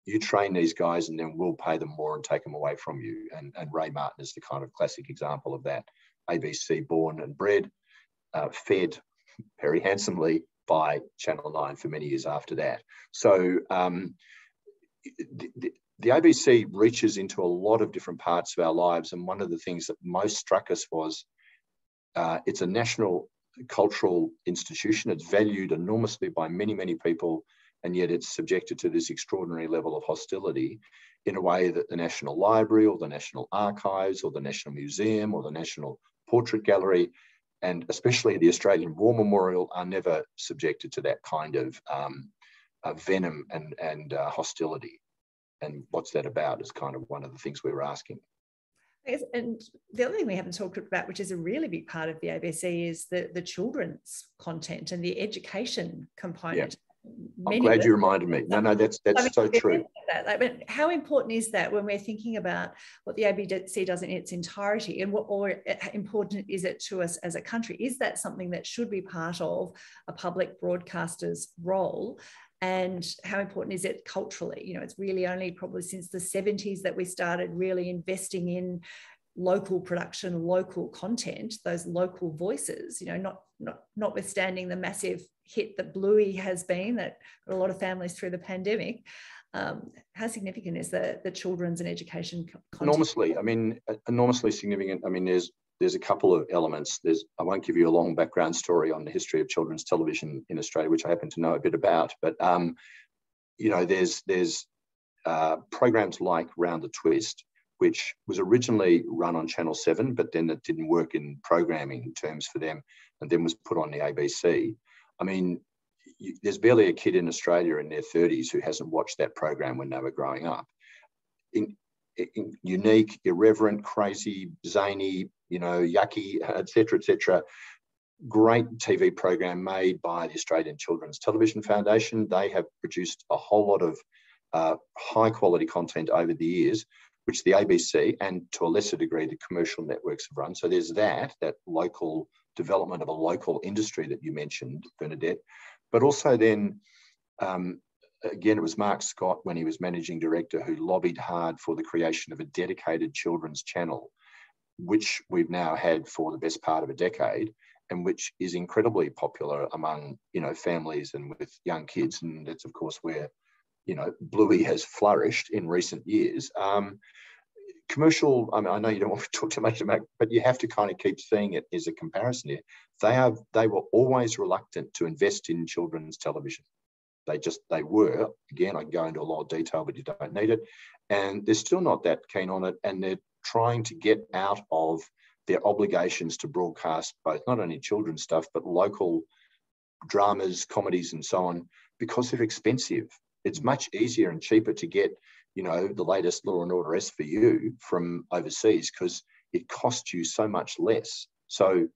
you train these guys and then we'll pay them more and take them away from you. And, and Ray Martin is the kind of classic example of that. ABC born and bred, uh, fed very handsomely by Channel 9 for many years after that. So um, the, the, the ABC reaches into a lot of different parts of our lives. And one of the things that most struck us was uh, it's a national cultural institution. It's valued enormously by many, many people, and yet it's subjected to this extraordinary level of hostility in a way that the National Library or the National Archives or the National Museum or the National Portrait Gallery and especially the Australian War Memorial are never subjected to that kind of um, uh, venom and, and uh, hostility. And what's that about is kind of one of the things we were asking. And the other thing we haven't talked about, which is a really big part of the ABC, is the, the children's content and the education component. Yeah. I'm glad you reminded me. No, no, that's that's so true. That. Like, how important is that when we're thinking about what the ABC does in its entirety, and what or uh, important is it to us as a country? Is that something that should be part of a public broadcaster's role? and how important is it culturally you know it's really only probably since the 70s that we started really investing in local production local content those local voices you know not not notwithstanding the massive hit that bluey has been that a lot of families through the pandemic um, how significant is the the children's and education content? enormously i mean enormously significant i mean there's there's a couple of elements. There's I won't give you a long background story on the history of children's television in Australia, which I happen to know a bit about. But um, you know, there's there's uh, programs like Round the Twist, which was originally run on Channel Seven, but then it didn't work in programming terms for them, and then was put on the ABC. I mean, you, there's barely a kid in Australia in their 30s who hasn't watched that program when they were growing up. In, in, unique, irreverent, crazy, zany, you know, yucky, etc., etc. Great TV program made by the Australian Children's Television Foundation. They have produced a whole lot of uh, high quality content over the years, which the ABC and to a lesser degree the commercial networks have run. So there's that, that local development of a local industry that you mentioned, Bernadette, but also then um, again, it was Mark Scott when he was managing director who lobbied hard for the creation of a dedicated children's channel which we've now had for the best part of a decade and which is incredibly popular among you know families and with young kids. And that's of course where you know bluey has flourished in recent years. Um, commercial I, mean, I know you don't want to talk too much about but you have to kind of keep seeing it as a comparison here. They have they were always reluctant to invest in children's television. They just they were. Again i can go into a lot of detail but you don't need it. And they're still not that keen on it and they're trying to get out of their obligations to broadcast both not only children's stuff but local dramas, comedies, and so on because they're expensive. It's much easier and cheaper to get, you know, the latest Law and Order SVU from overseas because it costs you so much less. So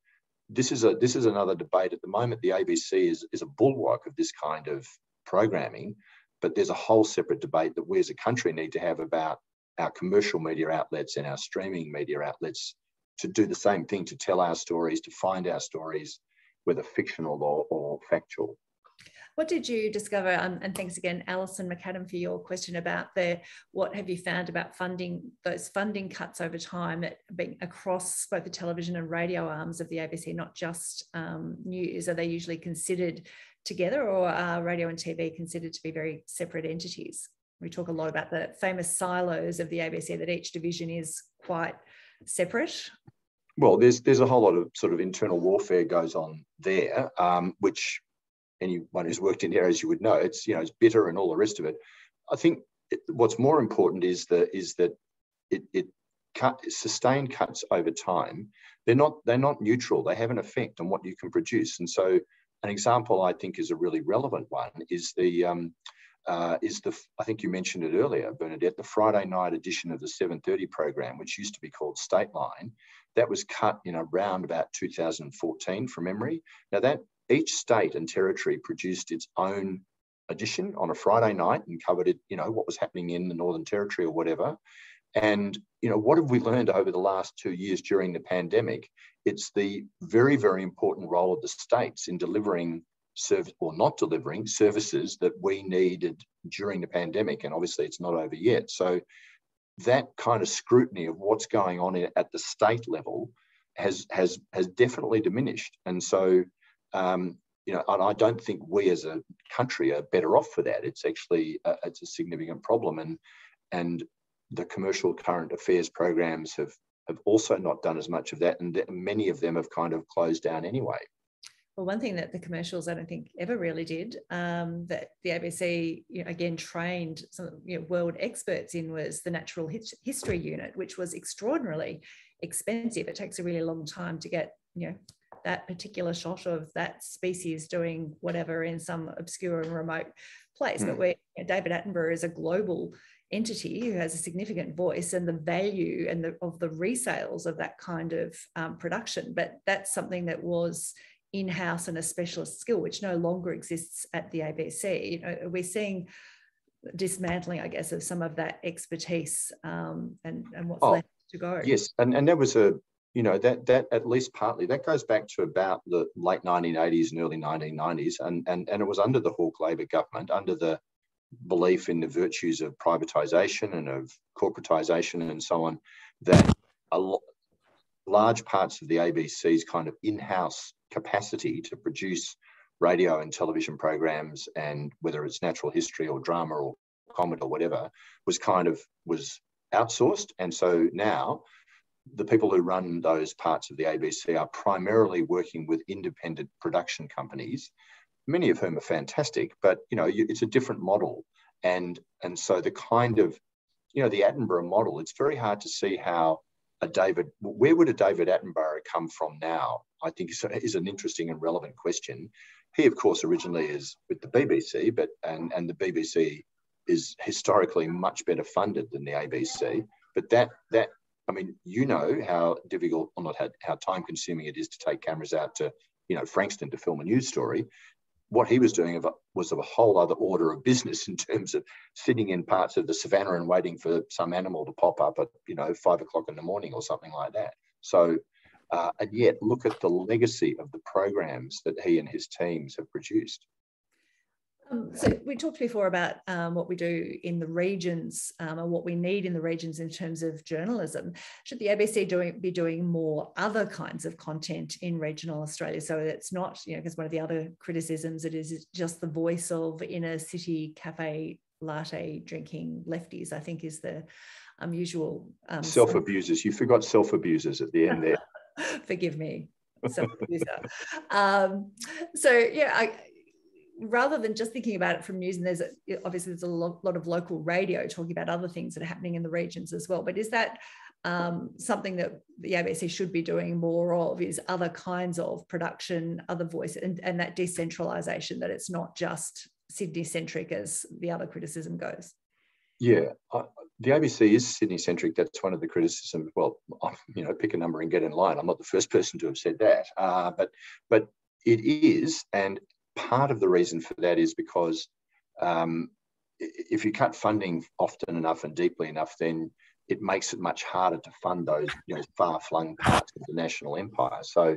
this is a this is another debate at the moment. The ABC is is a bulwark of this kind of programming, but there's a whole separate debate that we as a country need to have about our commercial media outlets and our streaming media outlets to do the same thing, to tell our stories, to find our stories, whether fictional or, or factual. What did you discover? Um, and thanks again, Alison McAdam, for your question about the what have you found about funding those funding cuts over time being across both the television and radio arms of the ABC, not just um, news. Are they usually considered together, or are radio and TV considered to be very separate entities? we talk a lot about the famous silos of the ABC that each division is quite separate. Well, there's there's a whole lot of sort of internal warfare goes on there, um, which anyone who's worked in areas you would know it's you know it's bitter and all the rest of it. I think it, what's more important is that is that it, it cut sustained cuts over time. They're not they're not neutral. They have an effect on what you can produce. And so, an example I think is a really relevant one is the um, uh, is the I think you mentioned it earlier, Bernadette, the Friday night edition of the 7:30 program, which used to be called Stateline, that was cut in around about 2014 from memory. Now that each state and territory produced its own edition on a Friday night and covered it, you know, what was happening in the Northern Territory or whatever. And you know, what have we learned over the last two years during the pandemic? It's the very, very important role of the states in delivering service or not delivering services that we needed during the pandemic. And obviously, it's not over yet. So that kind of scrutiny of what's going on at the state level has has has definitely diminished. And so, um, you know, and I don't think we as a country are better off for that. It's actually a, it's a significant problem, and and the commercial current affairs programs have have also not done as much of that, and many of them have kind of closed down anyway. Well, one thing that the commercials I don't think ever really did um, that the ABC you know, again trained some you know, world experts in was the natural history unit, which was extraordinarily expensive. It takes a really long time to get you know that particular shot of that species doing whatever in some obscure and remote place. Mm. But where you know, David Attenborough is a global entity who has a significant voice and the value and the, of the resales of that kind of um, production. But that's something that was in-house and a specialist skill, which no longer exists at the ABC. You know, we're seeing dismantling, I guess, of some of that expertise um, and, and what's oh, left to go. Yes, and, and there was a, you know, that that at least partly that goes back to about the late 1980s and early 1990s, and and and it was under the Hawke Labor government, under the belief in the virtues of privatization and of corporatization and so on, that a lot, large parts of the ABC's kind of in-house capacity to produce radio and television programs and whether it's natural history or drama or comedy or whatever was kind of was outsourced. And so now the people who run those parts of the abc are primarily working with independent production companies many of whom are fantastic but you know it's a different model and and so the kind of you know the attenborough model it's very hard to see how a David, where would a David Attenborough come from now? I think is, is an interesting and relevant question. He, of course, originally is with the BBC, but and and the BBC is historically much better funded than the ABC. But that that I mean, you know how difficult, or not how, time consuming it is to take cameras out to you know Frankston to film a news story what he was doing was of a whole other order of business in terms of sitting in parts of the savannah and waiting for some animal to pop up at you know five o'clock in the morning or something like that. So, uh, and yet look at the legacy of the programs that he and his teams have produced. Um, so we talked before about um, what we do in the regions um, and what we need in the regions in terms of journalism. Should the ABC doing, be doing more other kinds of content in regional Australia? So it's not, you know, because one of the other criticisms it is just the voice of inner city cafe latte drinking lefties. I think is the um, usual um, self abusers. You forgot self abusers at the end there. Forgive me, self abuser. um, so yeah, I rather than just thinking about it from news, and there's a, obviously there's a lo- lot of local radio talking about other things that are happening in the regions as well. But is that um, something that the ABC should be doing more of? Is other kinds of production, other voice, and, and that decentralisation that it's not just Sydney centric as the other criticism goes. Yeah, I, the ABC is Sydney centric. That's one of the criticisms. Well, you know, pick a number and get in line. I'm not the first person to have said that, uh, but but it is, and part of the reason for that is because um, if you cut funding often enough and deeply enough, then it makes it much harder to fund those you know, far-flung parts of the national empire. So,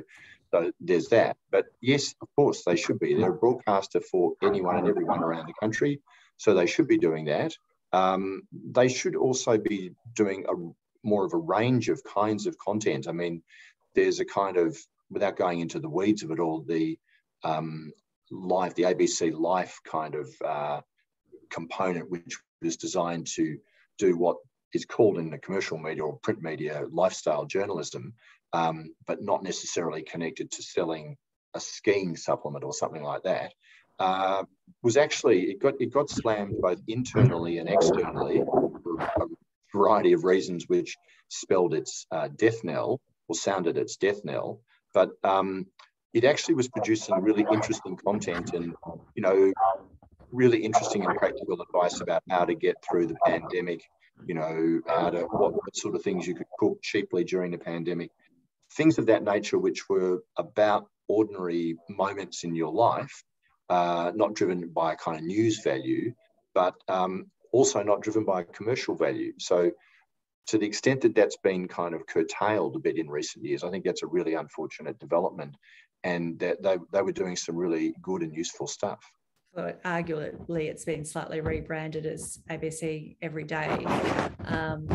so there's that. But yes, of course, they should be. They're a broadcaster for anyone and everyone around the country, so they should be doing that. Um, they should also be doing a more of a range of kinds of content. I mean, there's a kind of, without going into the weeds of it all, the um, life, the ABC Life kind of uh, component, which was designed to do what is called in the commercial media or print media lifestyle journalism, um, but not necessarily connected to selling a skiing supplement or something like that. uh, was actually it got it got slammed both internally and externally for a variety of reasons, which spelled its uh, death knell or sounded its death knell. But um, it actually was producing really interesting content and you know really interesting and practical advice about how to get through the pandemic. You know how to what, what sort of things you could cook cheaply during the pandemic, things of that nature, which were about ordinary moments in your life uh, not driven by a kind of news value, but um, also not driven by commercial value. So, to the extent that that's been kind of curtailed a bit in recent years, I think that's a really unfortunate development, and that they, they were doing some really good and useful stuff. So arguably, it's been slightly rebranded as ABC Every Day. Um,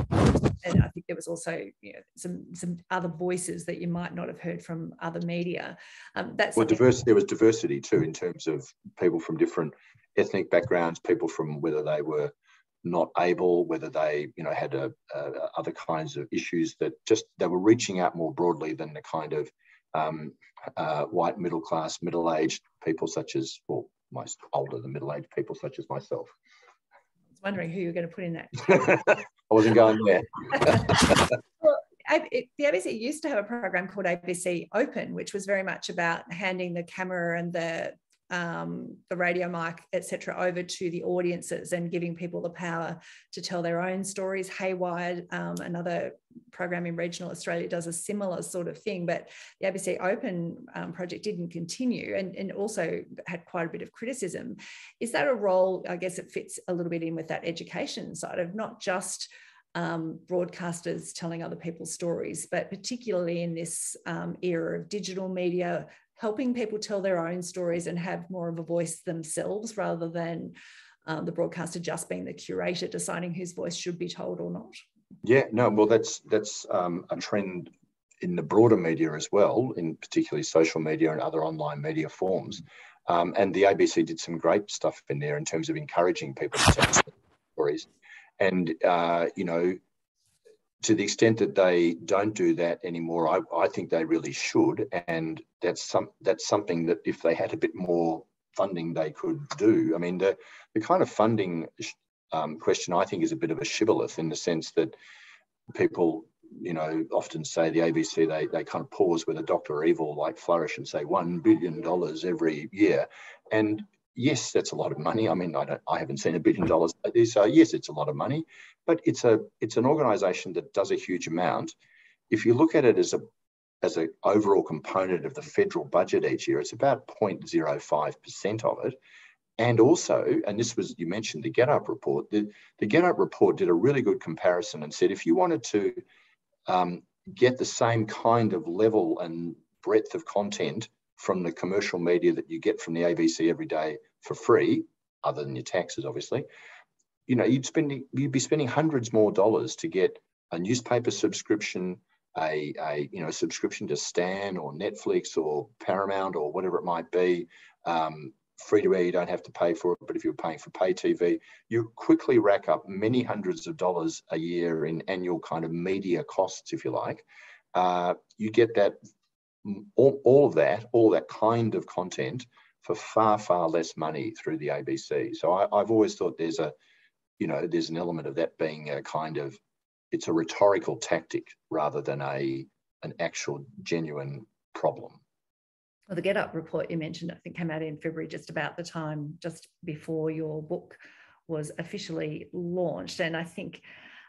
and I think there was also you know, some some other voices that you might not have heard from other media. Um, that's well, diversity. There was diversity too in terms of people from different ethnic backgrounds, people from whether they were not able, whether they you know had a, a, other kinds of issues that just they were reaching out more broadly than the kind of um, uh, white middle class, middle aged people such as well, most older than middle aged people such as myself I was wondering who you're going to put in that. I wasn't going there. well, the ABC used to have a program called ABC Open, which was very much about handing the camera and the um, the radio mic, etc., over to the audiences and giving people the power to tell their own stories. Heywire, um, another program in regional Australia, does a similar sort of thing, but the ABC Open um, project didn't continue and, and also had quite a bit of criticism. Is that a role? I guess it fits a little bit in with that education side of not just um, broadcasters telling other people's stories, but particularly in this um, era of digital media, helping people tell their own stories and have more of a voice themselves rather than um, the broadcaster just being the curator deciding whose voice should be told or not. Yeah, no, well, that's that's um, a trend in the broader media as well, in particularly social media and other online media forms. Um, and the ABC did some great stuff in there in terms of encouraging people to tell stories. And uh, you know, to the extent that they don't do that anymore, I, I think they really should. And that's some that's something that if they had a bit more funding, they could do. I mean, the the kind of funding um, question I think is a bit of a shibboleth in the sense that people, you know, often say the ABC they they kind of pause with a Doctor Evil like flourish and say one billion dollars every year, and yes, that's a lot of money. I mean, I don't, I haven't seen a billion dollars so yes, it's a lot of money, but it's a, it's an organisation that does a huge amount. If you look at it as a, as an overall component of the federal budget each year, it's about 0.05% of it. And also, and this was, you mentioned the GetUp report, the, the GetUp report did a really good comparison and said if you wanted to um, get the same kind of level and breadth of content from the commercial media that you get from the ABC every day for free, other than your taxes, obviously, you know, you'd spend you'd be spending hundreds more dollars to get a newspaper subscription, a, a you know subscription to Stan or Netflix or Paramount or whatever it might be. Um, free to air, you don't have to pay for it, but if you're paying for pay TV, you quickly rack up many hundreds of dollars a year in annual kind of media costs, if you like. Uh, you get that all, all of that, all that kind of content for far, far less money through the ABC. So I, have always thought there's a, you know, there's an element of that being a kind of, it's a rhetorical tactic rather than a an actual genuine problem. Well, the GetUp report you mentioned, I think, came out in February, just about the time just before your book was officially launched, and I think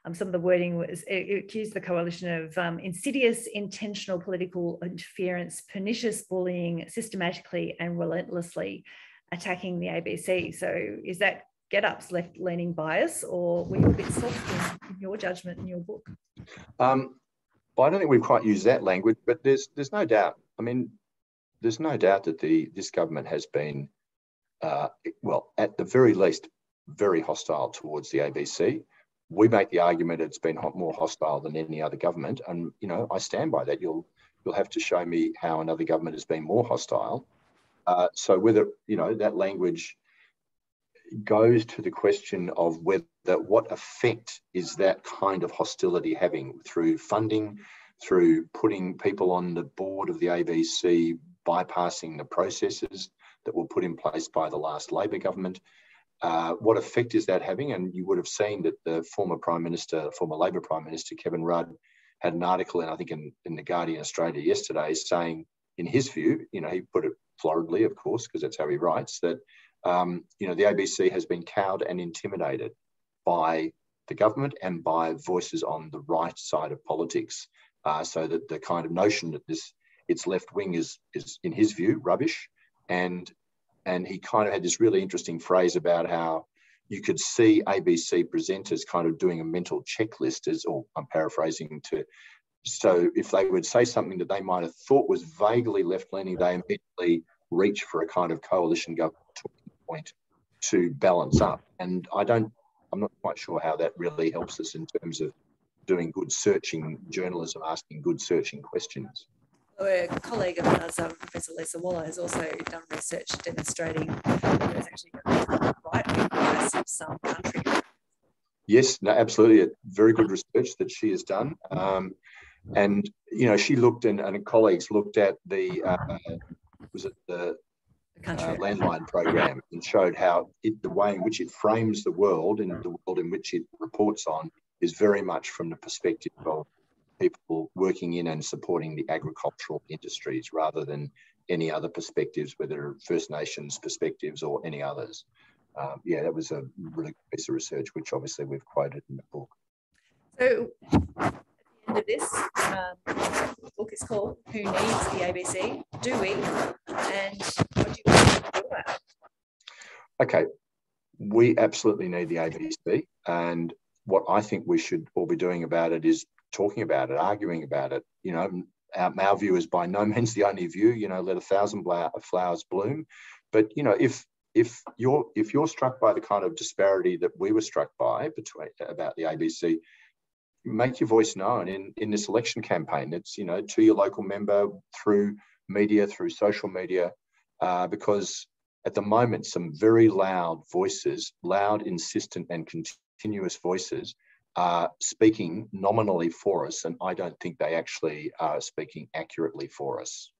um, some of the wording was it, accused the coalition of um, insidious, intentional political interference, pernicious bullying, systematically and relentlessly attacking the ABC. So, is that GetUp's left leaning bias, or were you a bit soft in your judgment in your book? Um, well, I don't think we've quite used that language, but there's there's no doubt. I mean, there's no doubt that the this government has been, uh, well, at the very least, very hostile towards the ABC we make the argument it's been more hostile than any other government, and you know I stand by that. You'll you'll have to show me how another government has been more hostile. Uh, so whether you know that language goes to the question of whether what effect is that kind of hostility having through funding, through putting people on the board of the ABC, bypassing the processes, that were put in place by the last Labor government. Uh, what effect is that having? And you would have seen that the former Prime Minister, former Labor Prime Minister Kevin Rudd, had an article, and I think in, in the Guardian Australia yesterday, saying, in his view, you know, he put it floridly, of course, because that's how he writes, that um, you know the ABC has been cowed and intimidated by the government and by voices on the right side of politics. Uh, so that the kind of notion that this its left wing is is in his view rubbish, and and he kind of had this really interesting phrase about how you could see ABC presenters kind of doing a mental checklist, as or I'm paraphrasing to. So if they would say something that they might have thought was vaguely left leaning, they immediately reach for a kind of coalition government point to balance up. And I don't, I'm not quite sure how that really helps us in terms of doing good searching journalism, asking good searching questions a colleague of ours, um, Professor Lisa Waller, has also done research demonstrating that it's actually right wing bias of some countries. Yes, no, absolutely. Very good research that she has done. Um, and, you know, she looked and, and colleagues looked at the, uh, was it the, uh, landline program and showed how it, the way in which it frames the world and the world in which it reports on is very much from the perspective of people working in and supporting the agricultural industries rather than any other perspectives, whether First Nations perspectives or any others. Um, yeah, that was a really good piece of research, which obviously we've quoted in the book. So, at the end of this, um, the book is called Who Needs the ABC? Do We? And what do you want to do about? Okay, we absolutely need the ABC. And what I think we should all be doing about it is talking about it, arguing about it. You know, our, our view is by no means the only view. You know, let a thousand flowers bloom. But you know, if if you're if you're struck by the kind of disparity that we were struck by between about the ABC, make your voice known in in this election campaign. It's you know to your local member through media, through social media, uh, because at the moment some very loud voices, loud, insistent, and continuous voices are speaking nominally for us, and I don't think they actually are speaking accurately for us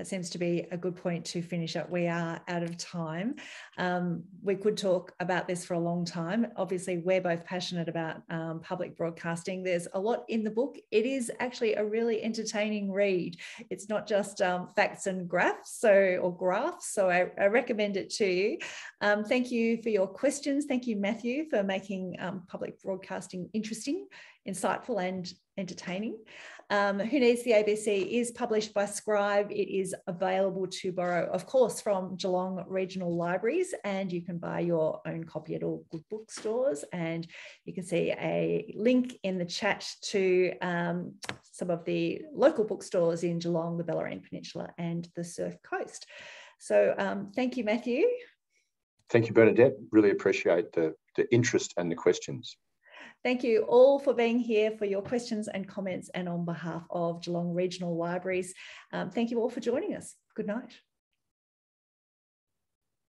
that seems to be a good point to finish up. We are out of time. Um, we could talk about this for a long time. Obviously, we're both passionate about um, public broadcasting. There's a lot in the book. It is actually a really entertaining read. It's not just um, facts and graphs, so or graphs. So I, I recommend it to you. Um, thank you for your questions. Thank you, Matthew, for making um, public broadcasting interesting, insightful, and entertaining. Um, Who Needs the ABC is published by Scribe. It is available to borrow, of course, from Geelong Regional Libraries, and you can buy your own copy at all good bookstores. And you can see a link in the chat to um, some of the local bookstores in Geelong, the Bellarine Peninsula, and the Surf Coast. So um, thank you, Matthew. Thank you, Bernadette. Really appreciate the, the interest and the questions. Thank you all for being here for your questions and comments and on behalf of Geelong Regional Libraries. Um, thank you all for joining us. Good night.